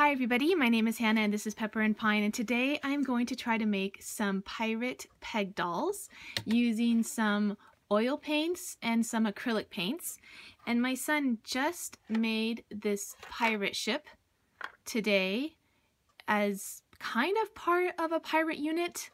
Hi everybody, my name is Hannah and this is Pepper and Pine and today I'm going to try to make some pirate peg dolls using some oil paints and some acrylic paints. And my son just made this pirate ship today as kind of part of a pirate unit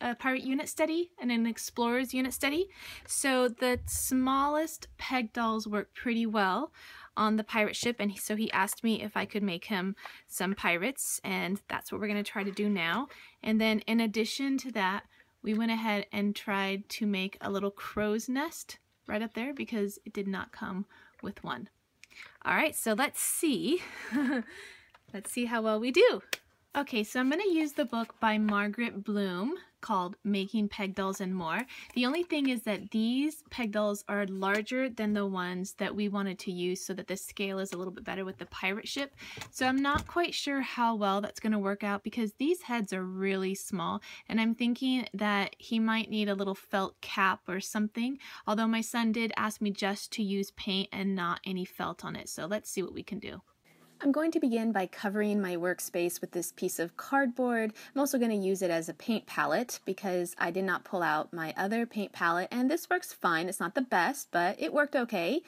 a pirate unit study and an explorer's unit study. So the smallest peg dolls work pretty well on the pirate ship and so he asked me if I could make him some pirates and that's what we're going to try to do now. And then in addition to that, we went ahead and tried to make a little crow's nest right up there because it did not come with one. All right, so let's see. let's see how well we do. Okay, so I'm going to use the book by Margaret Bloom called Making Peg Dolls and More. The only thing is that these peg dolls are larger than the ones that we wanted to use so that the scale is a little bit better with the pirate ship. So I'm not quite sure how well that's going to work out because these heads are really small and I'm thinking that he might need a little felt cap or something. Although my son did ask me just to use paint and not any felt on it. So let's see what we can do. I'm going to begin by covering my workspace with this piece of cardboard. I'm also going to use it as a paint palette because I did not pull out my other paint palette and this works fine. It's not the best, but it worked okay.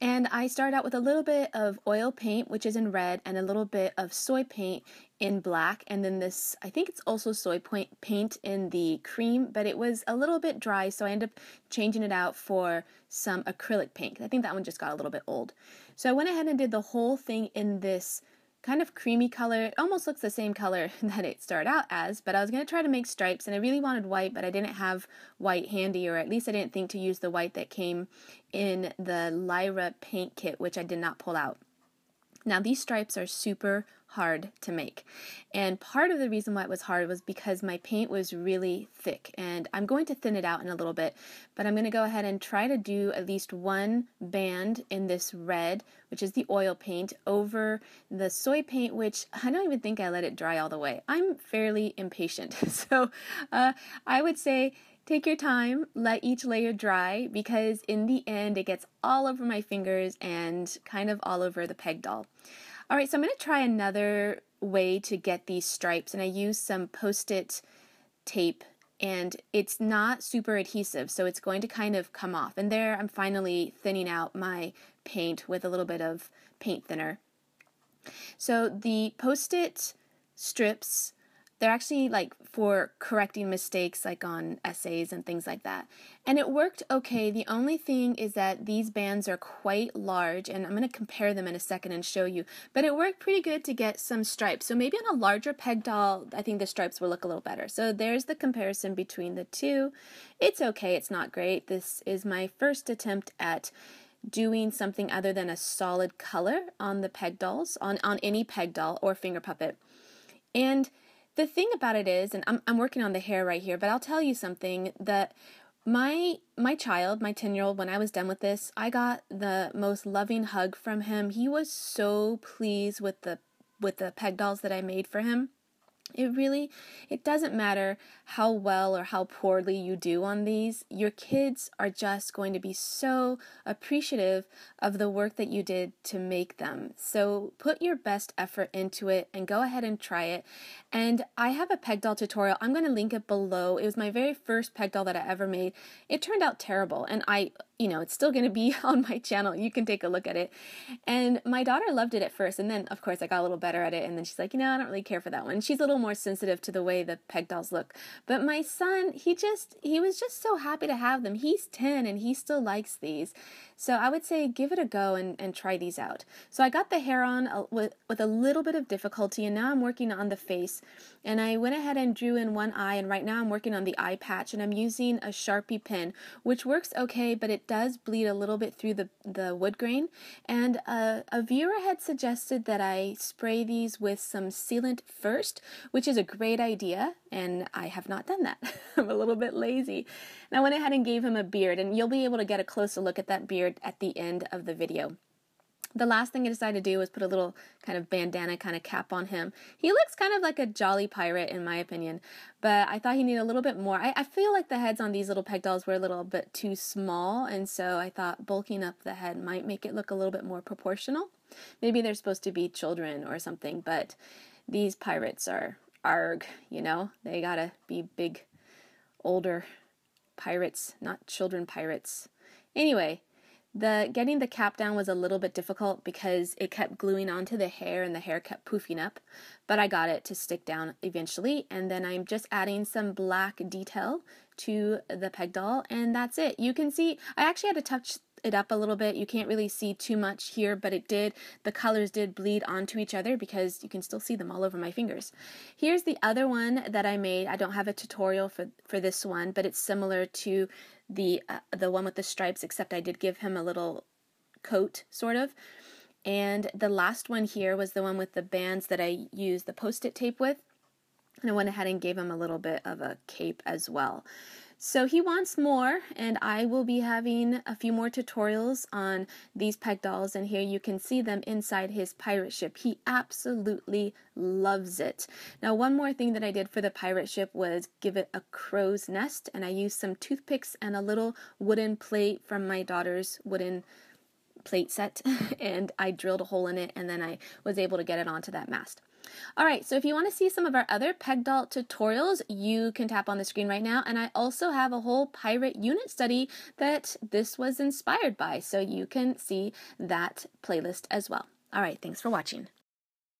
And I started out with a little bit of oil paint, which is in red, and a little bit of soy paint in black. And then this, I think it's also soy paint paint in the cream, but it was a little bit dry, so I ended up changing it out for some acrylic paint. I think that one just got a little bit old. So I went ahead and did the whole thing in this kind of creamy color. It almost looks the same color that it started out as, but I was going to try to make stripes and I really wanted white, but I didn't have white handy, or at least I didn't think to use the white that came in the Lyra paint kit, which I did not pull out. Now these stripes are super hard to make. And part of the reason why it was hard was because my paint was really thick. And I'm going to thin it out in a little bit, but I'm going to go ahead and try to do at least one band in this red, which is the oil paint, over the soy paint, which I don't even think I let it dry all the way. I'm fairly impatient. so uh, I would say Take your time, let each layer dry because in the end it gets all over my fingers and kind of all over the peg doll. All right, so I'm going to try another way to get these stripes, and I use some post-it tape, and it's not super adhesive, so it's going to kind of come off. And there I'm finally thinning out my paint with a little bit of paint thinner. So the post-it strips they're actually like for correcting mistakes like on essays and things like that. And it worked okay. The only thing is that these bands are quite large and I'm going to compare them in a second and show you. But it worked pretty good to get some stripes. So maybe on a larger peg doll, I think the stripes will look a little better. So there's the comparison between the two. It's okay. It's not great. This is my first attempt at doing something other than a solid color on the peg dolls, on, on any peg doll or finger puppet. And the thing about it is, and I'm, I'm working on the hair right here, but I'll tell you something that my my child, my 10 year old, when I was done with this, I got the most loving hug from him. He was so pleased with the with the peg dolls that I made for him. It really it doesn't matter how well or how poorly you do on these. Your kids are just going to be so appreciative of the work that you did to make them. So put your best effort into it and go ahead and try it. And I have a peg doll tutorial. I'm going to link it below. It was my very first peg doll that I ever made. It turned out terrible and I you know, it's still going to be on my channel. You can take a look at it. And my daughter loved it at first. And then, of course, I got a little better at it. And then she's like, you know, I don't really care for that one. She's a little more sensitive to the way the peg dolls look. But my son, he just, he was just so happy to have them. He's 10 and he still likes these. So I would say give it a go and, and try these out. So I got the hair on with, with a little bit of difficulty. And now I'm working on the face. And I went ahead and drew in one eye. And right now I'm working on the eye patch. And I'm using a Sharpie pen, which works okay, but it does bleed a little bit through the, the wood grain. And uh, a viewer had suggested that I spray these with some sealant first, which is a great idea. And I have not done that. I'm a little bit lazy. And I went ahead and gave him a beard. And you'll be able to get a closer look at that beard at the end of the video. The last thing I decided to do was put a little kind of bandana kind of cap on him. He looks kind of like a jolly pirate in my opinion, but I thought he needed a little bit more. I, I feel like the heads on these little peg dolls were a little bit too small, and so I thought bulking up the head might make it look a little bit more proportional. Maybe they're supposed to be children or something, but these pirates are arg, you know? They gotta be big, older pirates, not children pirates. Anyway, the getting the cap down was a little bit difficult because it kept gluing onto the hair and the hair kept poofing up, but I got it to stick down eventually. And then I'm just adding some black detail to the peg doll, and that's it. You can see I actually had to touch it up a little bit. You can't really see too much here, but it did, the colors did bleed onto each other because you can still see them all over my fingers. Here's the other one that I made. I don't have a tutorial for, for this one, but it's similar to the uh, the one with the stripes, except I did give him a little coat, sort of. And the last one here was the one with the bands that I used the post-it tape with. And I went ahead and gave him a little bit of a cape as well. So he wants more, and I will be having a few more tutorials on these peg dolls, and here you can see them inside his pirate ship. He absolutely loves it. Now, one more thing that I did for the pirate ship was give it a crow's nest, and I used some toothpicks and a little wooden plate from my daughter's wooden plate set, and I drilled a hole in it, and then I was able to get it onto that mast. All right, so if you want to see some of our other peg doll tutorials, you can tap on the screen right now. And I also have a whole pirate unit study that this was inspired by, so you can see that playlist as well. All right, thanks for watching.